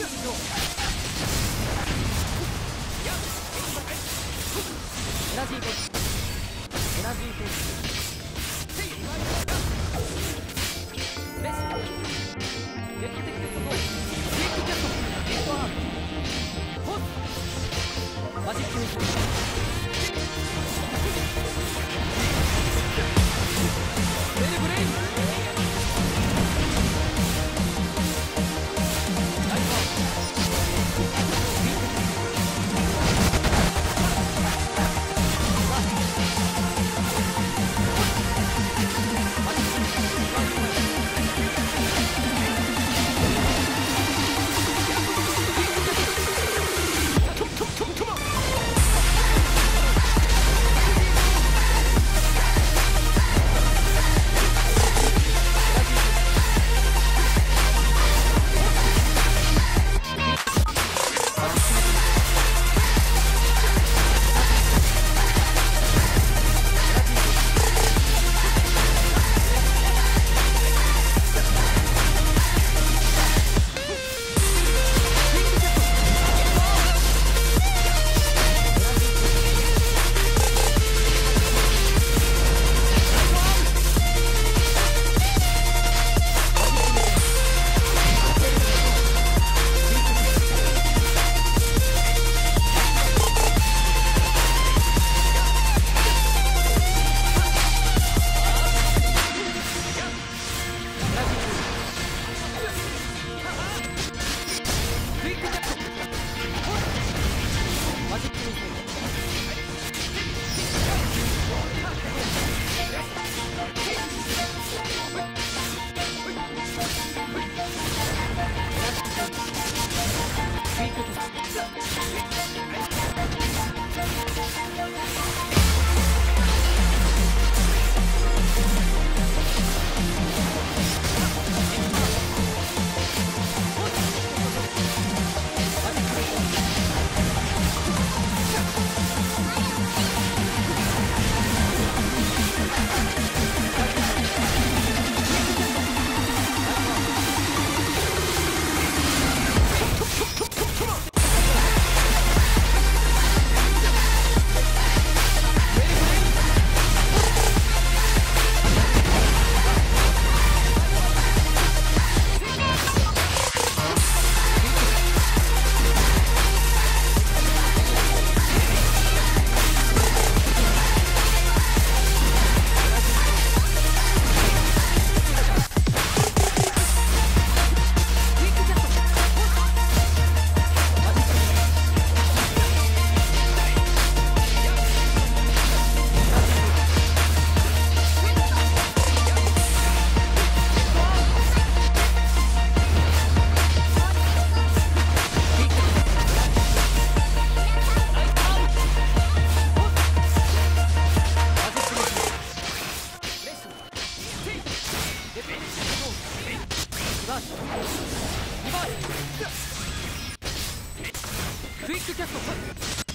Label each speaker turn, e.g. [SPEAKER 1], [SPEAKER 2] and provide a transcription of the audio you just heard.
[SPEAKER 1] エナジーフェイスエナジーフェイス Secret. クイックキャスト